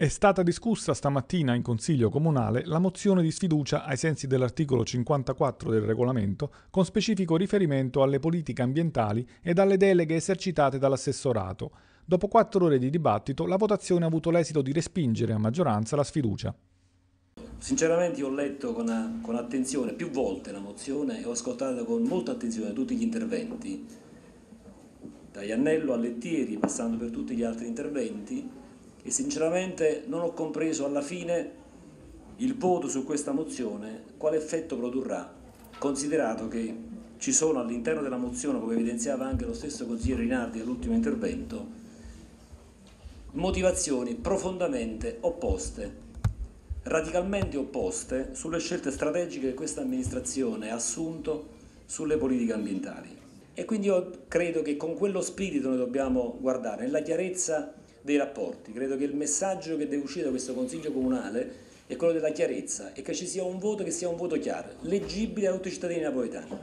È stata discussa stamattina in Consiglio Comunale la mozione di sfiducia ai sensi dell'articolo 54 del regolamento, con specifico riferimento alle politiche ambientali ed alle deleghe esercitate dall'assessorato. Dopo quattro ore di dibattito, la votazione ha avuto l'esito di respingere a maggioranza la sfiducia. Sinceramente io ho letto con, con attenzione più volte la mozione e ho ascoltato con molta attenzione tutti gli interventi, da Iannello a Lettieri, passando per tutti gli altri interventi, e sinceramente non ho compreso alla fine il voto su questa mozione quale effetto produrrà, considerato che ci sono all'interno della mozione, come evidenziava anche lo stesso consigliere Rinaldi all'ultimo intervento, motivazioni profondamente opposte, radicalmente opposte sulle scelte strategiche che questa amministrazione ha assunto sulle politiche ambientali. E quindi io credo che con quello spirito noi dobbiamo guardare, nella chiarezza dei rapporti. Credo che il messaggio che deve uscire da questo Consiglio Comunale è quello della chiarezza e che ci sia un voto che sia un voto chiaro, leggibile a tutti i cittadini napoletani.